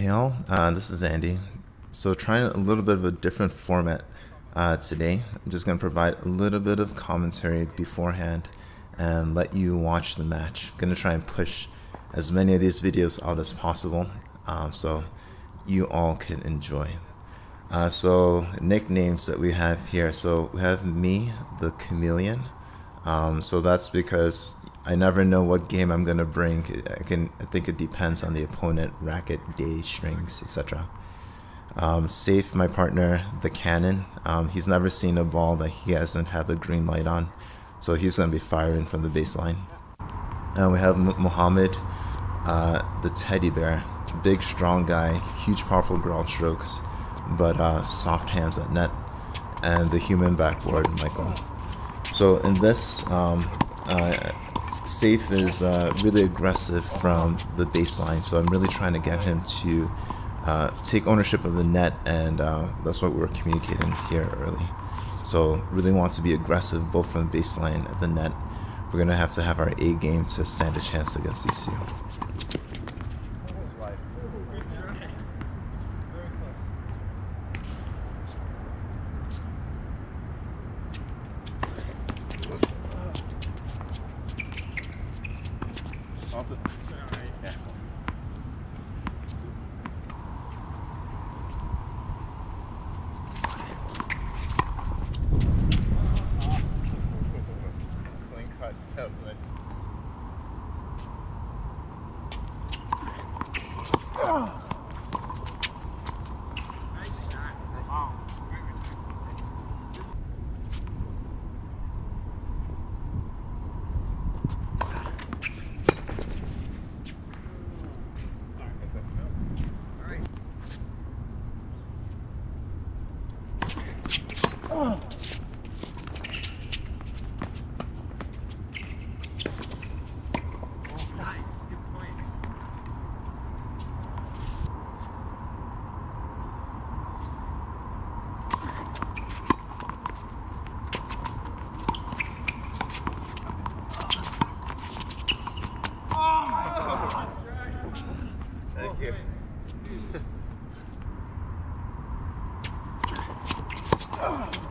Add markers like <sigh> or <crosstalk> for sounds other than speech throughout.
Hey all, uh, this is Andy. So trying a little bit of a different format uh, today. I'm just going to provide a little bit of commentary beforehand and let you watch the match. Going to try and push as many of these videos out as possible um, so you all can enjoy. Uh, so nicknames that we have here. So we have me, the chameleon. Um, so that's because I never know what game I'm gonna bring. I can I think it depends on the opponent, racket, day, strings, etc. Um, Saif, my partner, the cannon. Um, he's never seen a ball that he hasn't had the green light on, so he's gonna be firing from the baseline. And we have Mohammed, uh, the teddy bear, big, strong guy, huge, powerful ground strokes but uh, soft hands at net, and the human backboard, Michael. So in this, um, uh, Saif is uh, really aggressive from the baseline, so I'm really trying to get him to uh, take ownership of the net, and uh, that's what we're communicating here early. So really want to be aggressive both from the baseline and the net. We're gonna have to have our A game to stand a chance against these Oh. Oh.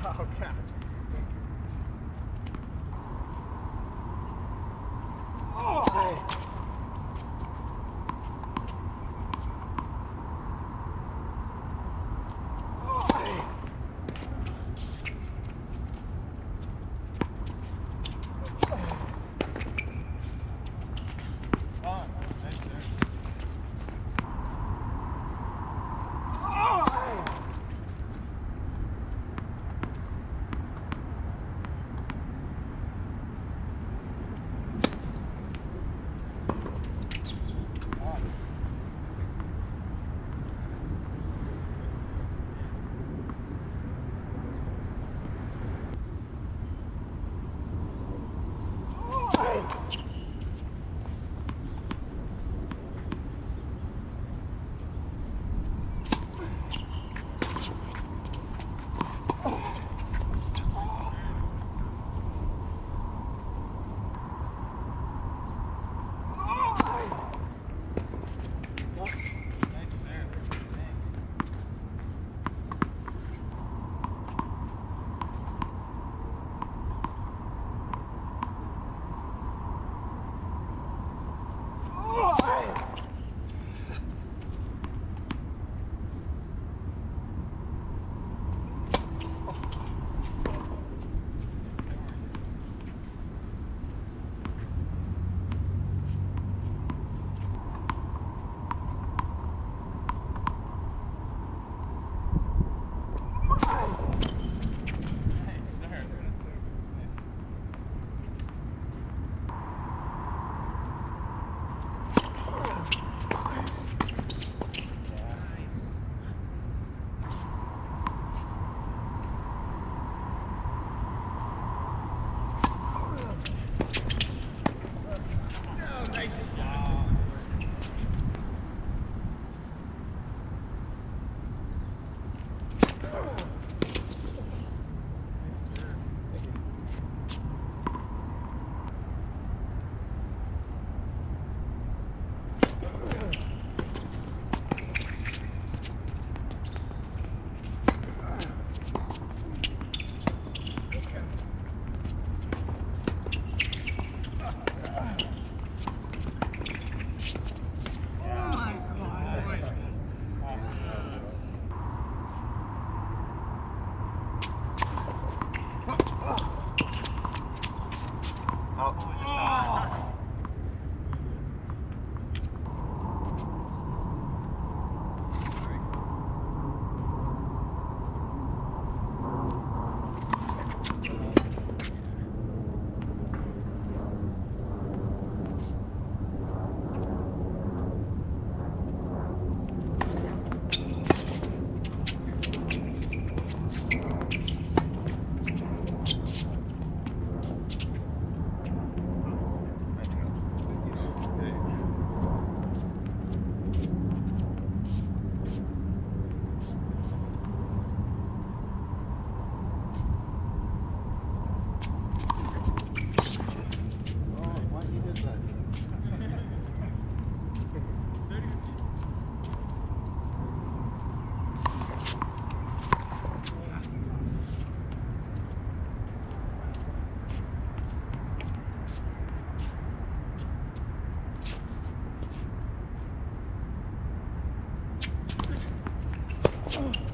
<laughs> Oh, God. Thank you. 嗯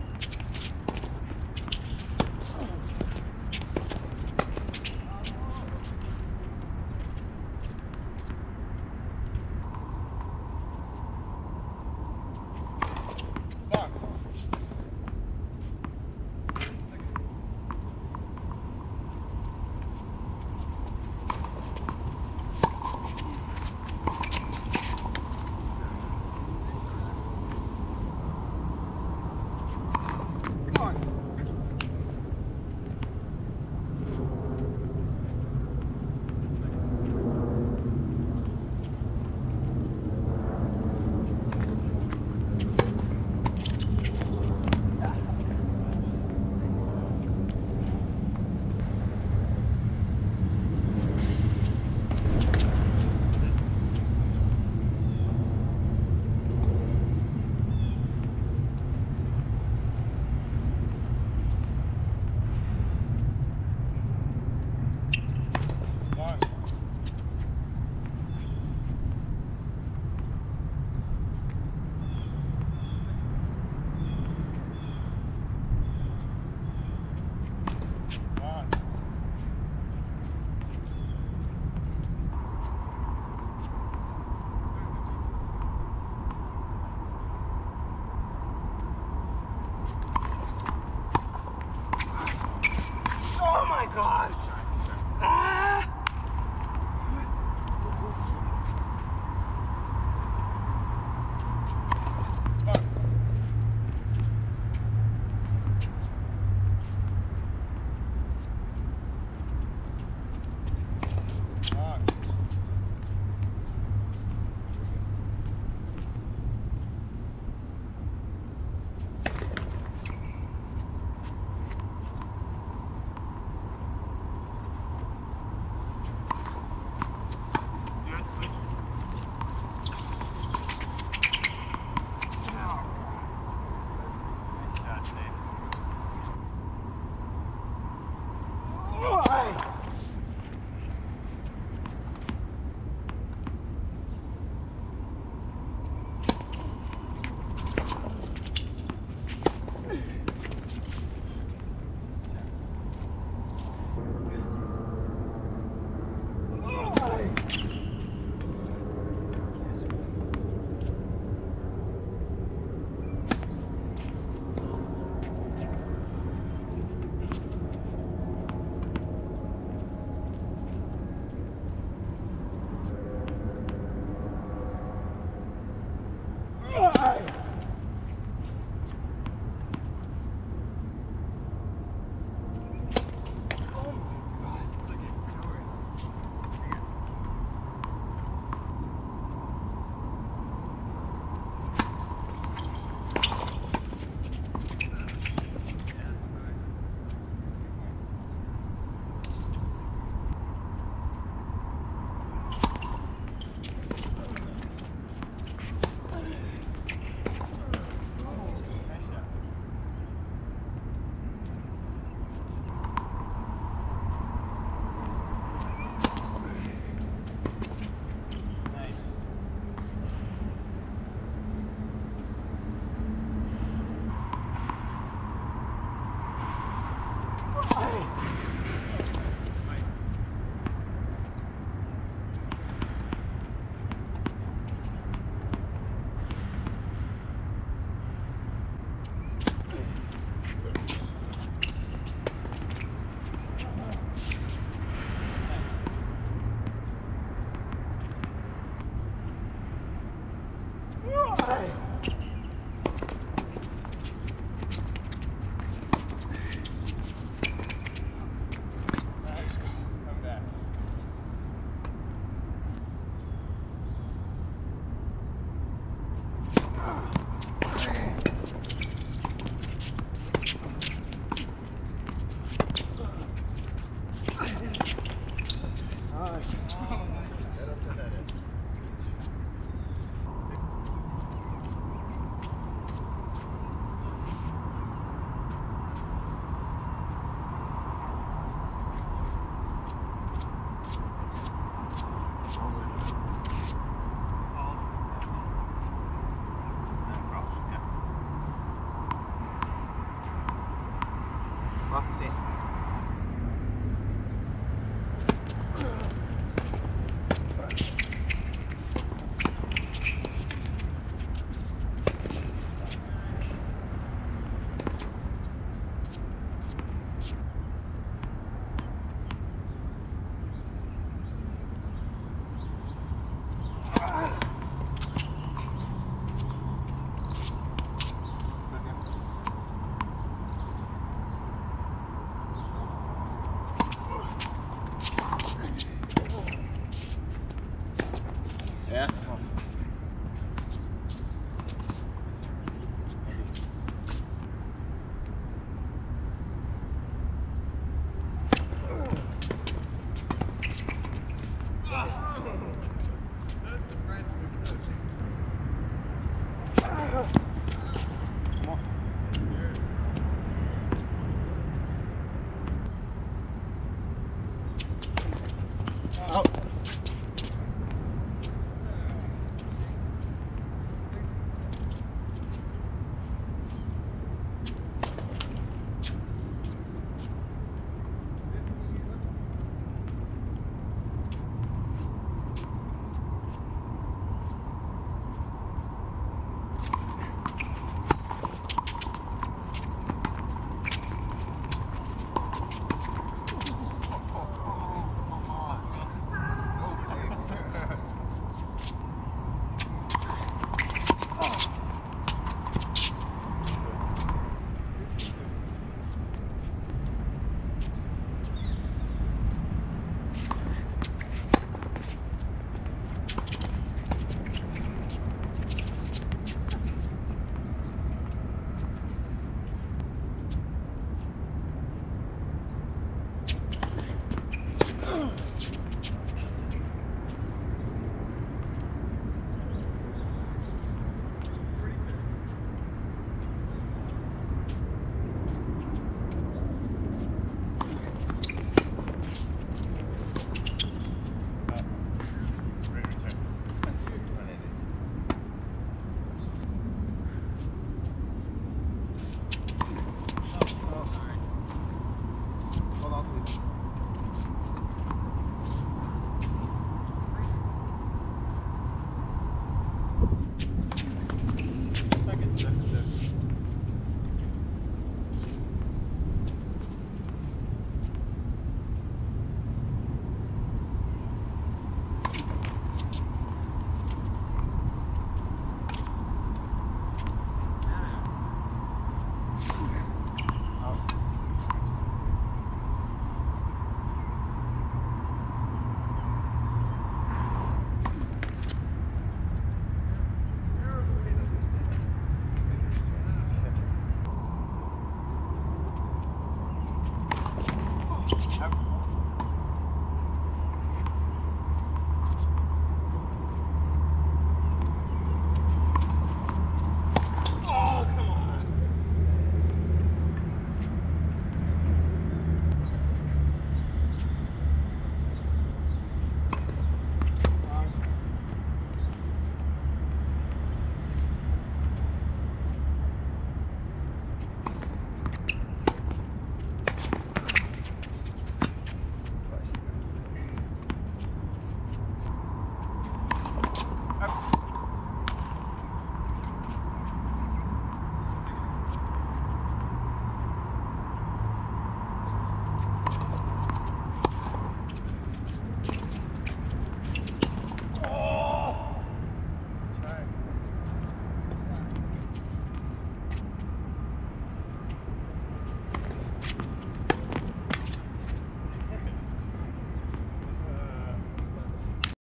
Sì.